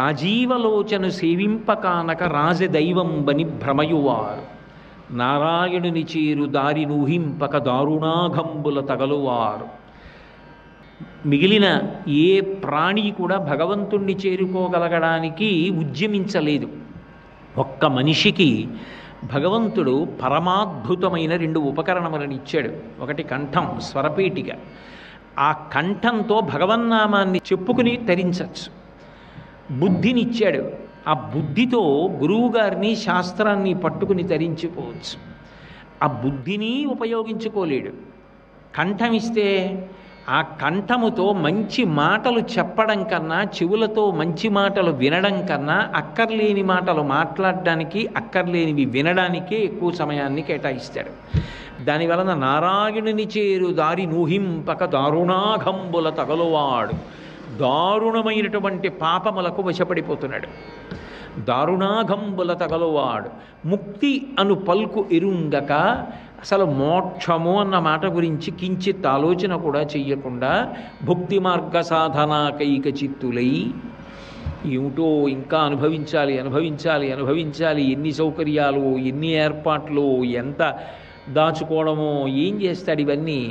రాజీవలోచను సేవింపకానక రాజదైవంబని భ్రమయువారు. నారాయణుని చేరు దారి నూహింపక దారుణాఘంబుల తగలువారు. మిగిలిన ఏ ప్రాణి కూడా భగవంతుణ్ణి చేరుకోగలగడానికి ఉద్యమించలేదు. ఒక్క మనిషికి భగవంతుడు పరమాద్భుతమైన రెండు ఉపకరణములను ఇచ్చాడు. ఒకటి కంఠం స్వరపీటిక ఆ కంఠంతో భగవన్నామాన్ని చెప్పుకుని తరించచ్చు. బుద్ధినిచ్చాడు. ఆ బుద్ధితో గురువుగారిని శాస్త్రాన్ని పట్టుకుని తరించిపోవచ్చు. ఆ బుద్ధిని ఉపయోగించుకోలేడు. కంఠం ఇస్తే ఆ కంఠముతో మంచి మాటలు చెప్పడం కన్నా చెవులతో మంచి మాటలు వినడం కన్నా అక్కర్లేని మాటలు మాట్లాడడానికి అక్కర్లేనివి వినడానికే ఎక్కువ సమయాన్ని కేటాయిస్తాడు. దాని వలన నారాయణుని చేరు దారి నూహింపక దారుణాఘంబుల తగలువాడు. దారుణమైనటువంటి పాపములకు వశపడిపోతున్నాడు. దారుణాగంబుల తగలవాడు. ముక్తి అను పల్కు ఎరుంగక అసలు మోక్షము అన్న మాట గురించి కించిత్ ఆలోచన కూడా చెయ్యకుండా భుక్తి మార్గ సాధనాకైక చిత్తులై ఏమిటో ఇంకా అనుభవించాలి అనుభవించాలి అనుభవించాలి. ఎన్ని సౌకర్యాలు ఎన్ని ఏర్పాట్లు ఎంత దాచుకోవడమో ఏం చేస్తాడు ఇవన్నీ?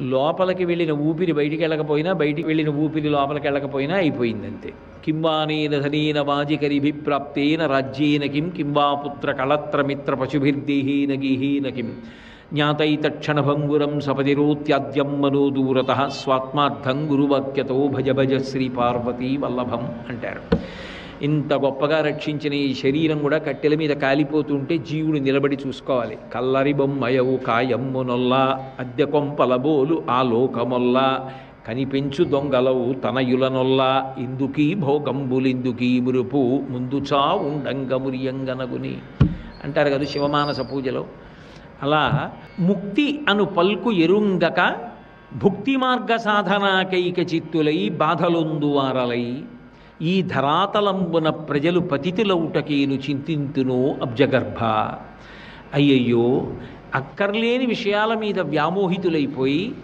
లోపలికి వెళ్ళిన ఊపిరి బయటికి వెళ్ళకపోయినా బయటికి వెళ్ళిన ఊపిరి లోపలికి వెళ్ళకపోయినా అయిపోయింది అంతే. కింవానేన ధనేన వాజికరిభిప్రాప్తేన రాజ్యేన కిం కింవా పుత్ర కళత్ర మిత్ర పశుభిర్దేహేన కిం. జ్ఞాతైతక్షణభంగురం సపతిరోత్యాద్యం మనో దూరత స్వాత్మార్థం గురువాక్యతో భజ భజ శ్రీ పార్వతీ వల్లభం అంటారు. ఇంత గొప్పగా రక్షించిన ఈ శరీరం కూడా కట్టెల మీద కాలిపోతుంటే జీవుడు నిలబడి చూసుకోవాలి. కల్లరి బొమ్మయవు కాయమ్మునొల్లా అద్దె కొంపలబోలు ఆ లోకమొల్లా కనిపెంచు దొంగలవు తనయులనొల్లా ఇందుకీ భోగంబులిందుకీ మురుపు ముందు చా ఉండంగమురియంగనగుని అంటారు కదా శివమానస పూజలో. అలా ముక్తి అను పల్కు ఎరుంగక భుక్తి మార్గ సాధనాకైక చిత్తులై బాధలొందువారలై ఈ ధరాతలంబున ప్రజలు పతితులౌటకేను చింతింతును అబ్జగర్భ. అయ్యయ్యో అక్కర్లేని విషయాల మీద వ్యామోహితులైపోయి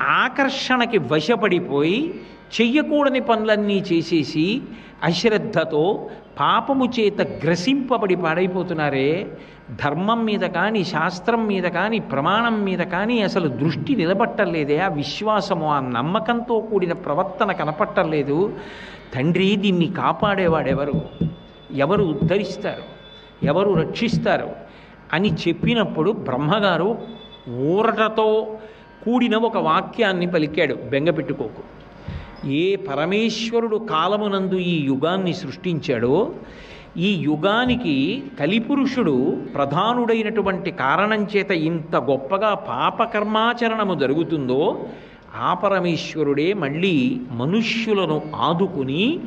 ఆకర్షణకి వశపడిపోయి చెయ్యకూడని పనులన్నీ చేసేసి అశ్రద్ధతో పాపము చేత గ్రసింపబడి పాడైపోతున్నారే? ధర్మం మీద కానీ శాస్త్రం మీద కానీ ప్రమాణం మీద కానీ అసలు దృష్టి నిలబట్టలేదే? ఆ విశ్వాసము ఆ నమ్మకంతో కూడిన ప్రవర్తన కనపట్టలేదు? తండ్రి దీన్ని కాపాడేవాడెవరు? ఎవరు ఉద్ధరిస్తారు? ఎవరు రక్షిస్తారు? అని చెప్పినప్పుడు బ్రహ్మగారు ఊరటతో కూడిన ఒక వాక్యాన్ని పలికాడు. బెంగపెట్టుకోకు ఏ పరమేశ్వరుడు కాలమునందు ఈ యుగాన్ని సృష్టించాడో ఈ యుగానికి కలిపురుషుడు ప్రధానుడైనటువంటి కారణం చేత ఇంత గొప్పగా పాపకర్మాచరణము జరుగుతుందో ఆ పరమేశ్వరుడే మళ్ళీ మనుష్యులను ఆదుకుని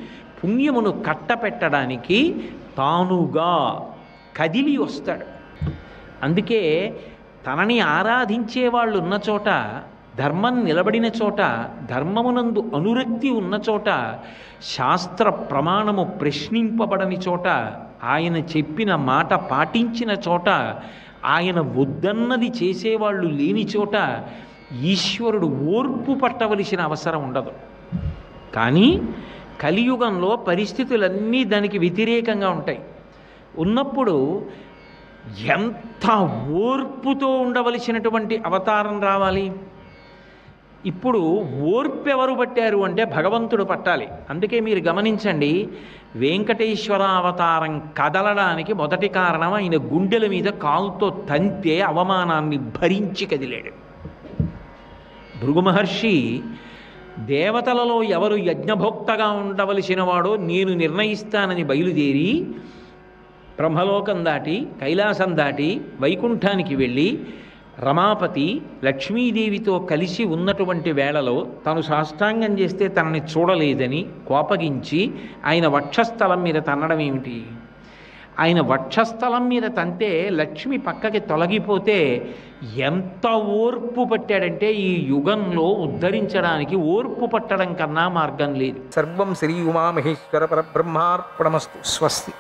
పుణ్యమును కట్టపెట్టడానికి తానుగా కదిలి వస్తాడు. అందుకే తనని ఆరాధించే వాళ్ళు ఉన్న చోట ధర్మం నిలబడిన చోట ధర్మమునందు అనురక్తి ఉన్న చోట శాస్త్ర ప్రమాణము ప్రశ్నింపబడని చోట ఆయన చెప్పిన మాట పాటించిన చోట ఆయన వద్దన్నది చేసేవాళ్ళు లేని చోట ఈశ్వరుడు ఓర్పు పట్టవలసిన అవసరం ఉండదు. కానీ కలియుగంలో పరిస్థితులన్నీ దానికి వ్యతిరేకంగా ఉంటాయి. ఉన్నప్పుడు ఎంత ఓర్పుతో ఉండవలసినటువంటి అవతారం రావాలి? ఇప్పుడు ఓర్పు ఎవరు పట్టారు అంటే భగవంతుడు పట్టాలి. అందుకే మీరు గమనించండి వెంకటేశ్వర అవతారం కదలడానికి మొదటి కారణం ఆయన గుండెల మీద కాలుతో తంతే అవమానాన్ని భరించి కదిలాడు. భృగు మహర్షి దేవతలలో ఎవరు యజ్ఞభోక్తగా ఉండవలసిన వాడో నేను నిర్ణయిస్తానని బయలుదేరి బ్రహ్మలోకం దాటి కైలాసం దాటి వైకుంఠానికి వెళ్ళి రమాపతి లక్ష్మీదేవితో కలిసి ఉన్నటువంటి వేళలో తను సాష్టాంగం చేస్తే తనని చూడలేదని కోపగించి ఆయన వక్షస్థలం మీద తన్నడం ఏమిటి? ఆయన వక్షస్థలం మీద తంతే లక్ష్మి పక్కకి తొలగిపోతే ఎంత ఓర్పు పట్టాడంటే ఈ యుగంలో ఉద్ధరించడానికి ఓర్పు పట్టడం కన్నా మార్గం లేదు. సర్వం శ్రీ ఉమామహేశ్వర పరబ్రహ్మార్పణమస్తు స్వస్తి.